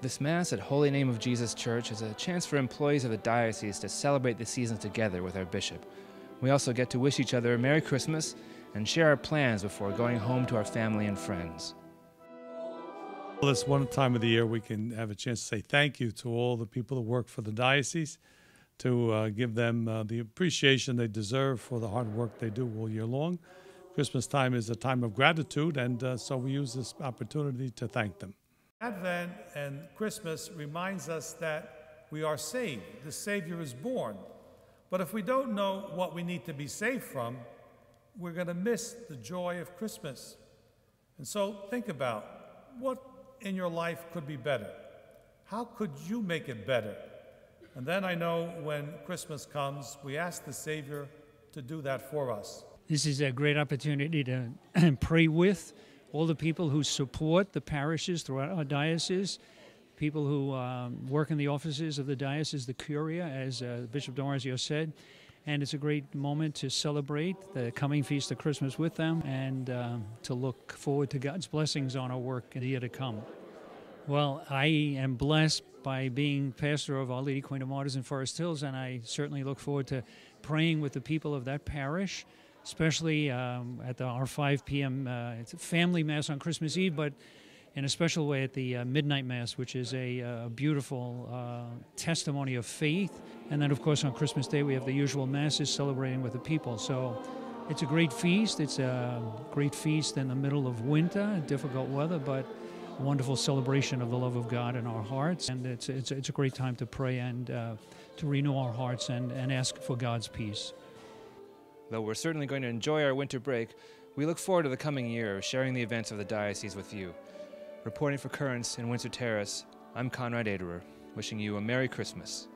This Mass at Holy Name of Jesus Church is a chance for employees of the diocese to celebrate the season together with our bishop. We also get to wish each other a Merry Christmas and share our plans before going home to our family and friends. Well, this one time of the year we can have a chance to say thank you to all the people who work for the diocese, to uh, give them uh, the appreciation they deserve for the hard work they do all year long. Christmas time is a time of gratitude, and uh, so we use this opportunity to thank them. Advent and Christmas reminds us that we are saved. The Savior is born. But if we don't know what we need to be saved from, we're going to miss the joy of Christmas. And so think about what in your life could be better? How could you make it better? And then I know when Christmas comes, we ask the Savior to do that for us. This is a great opportunity to pray with all the people who support the parishes throughout our diocese, people who um, work in the offices of the diocese, the curia, as uh, Bishop DiMarzio said. And it's a great moment to celebrate the coming feast of Christmas with them and um, to look forward to God's blessings on our work in the year to come. Well, I am blessed by being pastor of Our Lady Queen of Martyrs in Forest Hills, and I certainly look forward to praying with the people of that parish, especially um, at the, our 5 p.m. Uh, it's a family mass on Christmas Eve, but in a special way at the uh, midnight mass, which is a, uh, beautiful uh, testimony of faith. And then, of course, on Christmas Day, we have the usual masses celebrating with the people. So it's a great feast. It's a great feast in the middle of winter, difficult weather, but wonderful celebration of the love of God in our hearts. And it's, it's, it's a great time to pray and uh, to renew our hearts and, and ask for God's peace. Though we're certainly going to enjoy our winter break, we look forward to the coming year, of sharing the events of the diocese with you. Reporting for Currents in Windsor Terrace, I'm Konrad Aderer, wishing you a Merry Christmas.